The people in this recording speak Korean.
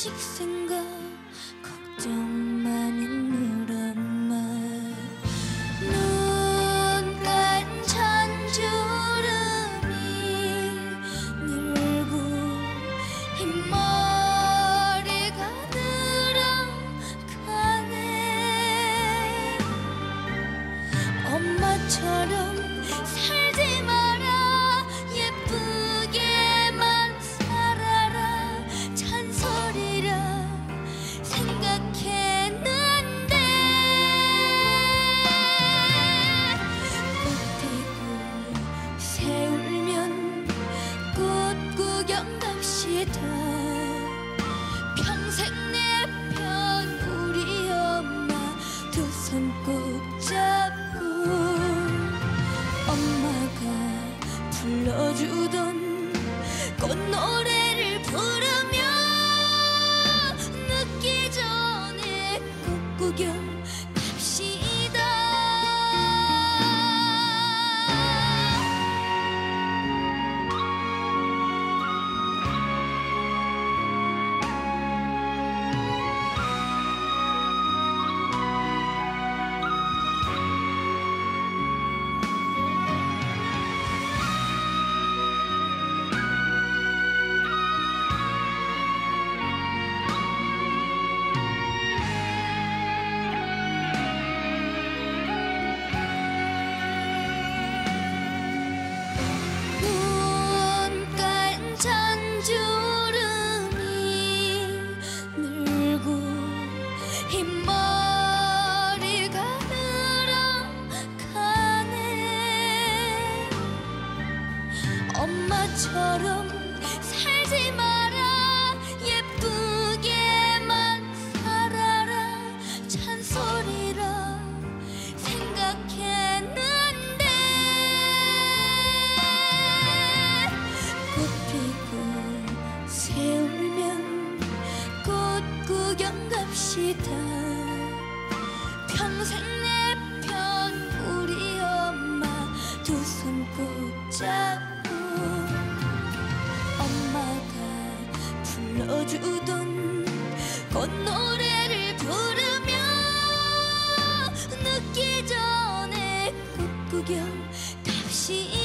조금씩 생각 걱정 많은 늘 엄마 눈간 잔주름이 늘고 흰머리가 늘어가네. 엄마처럼 살지 마라. 예쁘게만 살아라. 잔소리라 생각했는데 꽃 피고 새 울면 꽃 구경 갑시다. 평생 내 편 우리 엄마 두 손 꼭 잡고 불러주던 꽃노래를 부르며 늦기 전에 꽃구경 다시